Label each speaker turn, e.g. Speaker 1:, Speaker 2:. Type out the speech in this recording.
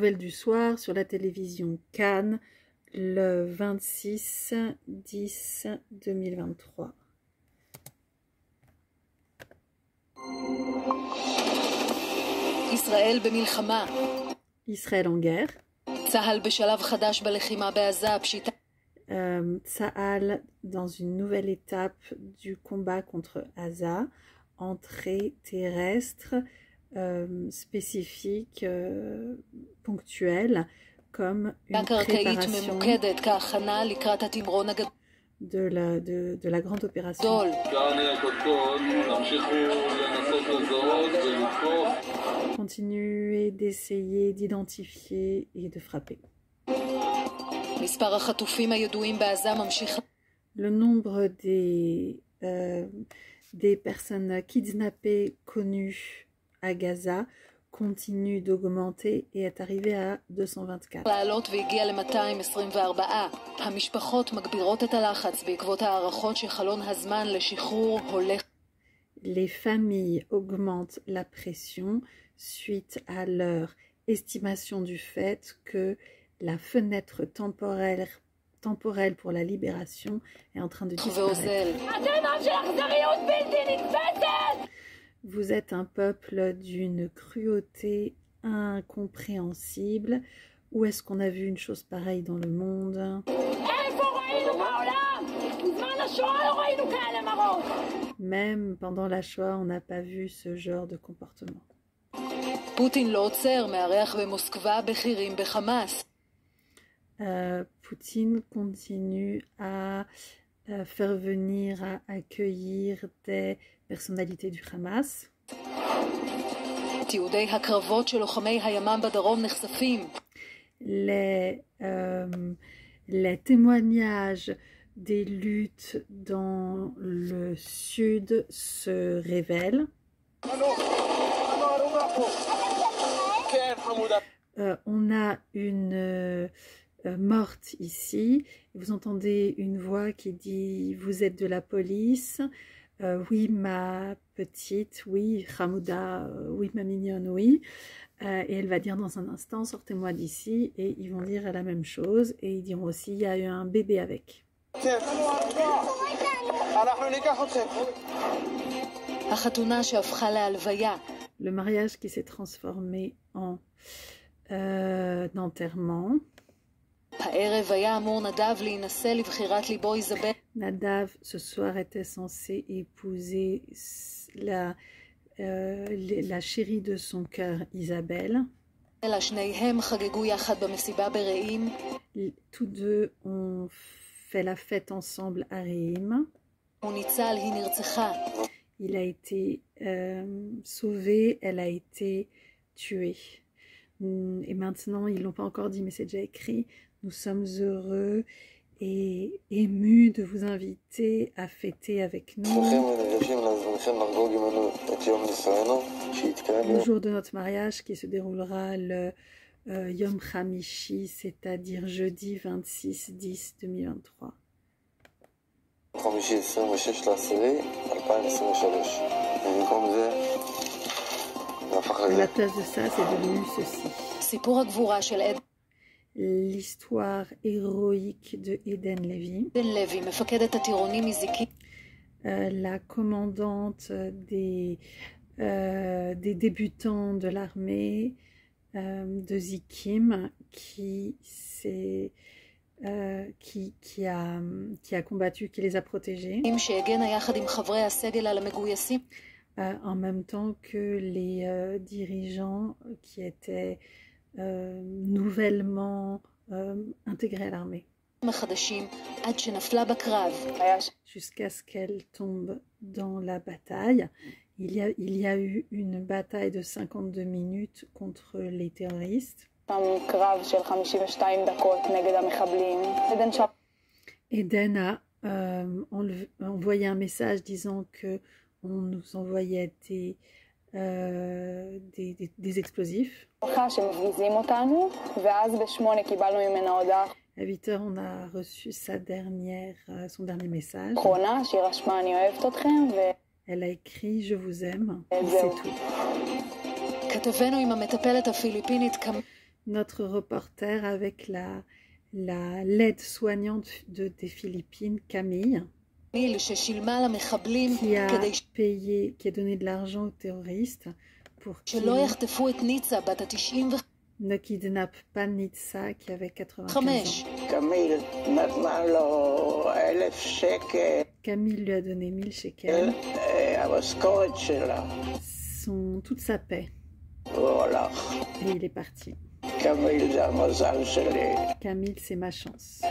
Speaker 1: Nouvelle du soir sur la télévision Cannes le 26 10 2023.
Speaker 2: Israël
Speaker 1: Israël en guerre. Euh, dans une nouvelle étape du combat contre Gaza, entrée terrestre euh, spécifiques, euh, ponctuelles, comme une préparation de la, grande opération. Continuez d'essayer d'identifier et de frapper. Le nombre euh, des personnes kidnappées connues à Gaza continue d'augmenter et est arrivé à 224.
Speaker 2: לעלות והגיע ל-224. המשפחות מגבירות את הלחץ בעקבות הערכות שחלון הזמן לשחרור הולך
Speaker 1: Les familles augmentent la pression suite à leur estimation du fait que la fenêtre temporelle, temporelle pour la libération est en train de disparaître. Vous êtes un peuple d'une cruauté incompréhensible. Où est-ce qu'on a vu une chose pareille dans le monde? Même pendant la Shoah, on n'a pas vu ce genre de comportement. Euh, Poutine continue à euh, faire venir, à accueillir des personnalité du Hamas. Euh, les, témoignages des luttes dans le sud se révèlent. Euh, on a une euh, morte ici. Vous entendez une voix qui dit Vous êtes de la police. Euh, oui ma petite, oui Ramouda, euh, oui ma mignonne, oui. Euh, et elle va dire dans un instant, sortez-moi d'ici. Et ils vont dire la même chose. Et ils diront aussi, il y a eu un bébé avec. Le mariage qui s'est transformé en enterrement.
Speaker 2: הערב היה אמור נדב להינשא לבחירת ליבו איזבל.
Speaker 1: Nadav, ce soir, était censé épouser la, euh, la chérie de son cœur, Isabelle.
Speaker 2: אלא שניהם חגגו יחד במסיבה ברעים.
Speaker 1: Tous deux ont fait la fête ensemble à Réim.
Speaker 2: הוא ניצל, היא נרצחה.
Speaker 1: Il a été euh, sauvé, elle a été tuée. Hum, Et maintenant, ils l'ont pas encore dit, mais c'est déjà écrit. Nous sommes heureux et émus de vous inviter à fêter avec nous le jour de notre mariage qui se déroulera le euh, Yom Hamishi, c'est-à-dire jeudi 26 10 2023. La place de ça, c'est devenu ceci.
Speaker 2: C'est pour que vous,
Speaker 1: l'histoire héroïque de Eden Levy. Euh, la commandante des, euh, des débutants de l'armée euh, de Zikim qui, qui, qui, a, qui a combattu, qui les a protégés. en même temps que les dirigeants qui étaient euh, nouvellement euh, intégrée à l'armée. Jusqu'à ce qu'elle tombe dans la bataille. Il y, a, eu une bataille de 52 minutes contre les terroristes. Eden a euh, enlevé, envoyé un message disant que on nous envoyait des euh, des, explosifs. À 8 heures, on a reçu sa dernière, euh, son dernier message. Elle a écrit Je vous aime, c'est tout. Notre reporter avec la l'aide la, soignante des Philippines, Camille qui a payé, qui a donné de l'argent aux terroristes pour qu'ils ne kidnappent pas Nitsa qui avait 95 ans. Camille lui a donné 1000 shekels. Son, toute sa paix. Et il est parti. Camille, c'est ma chance.